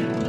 Bye.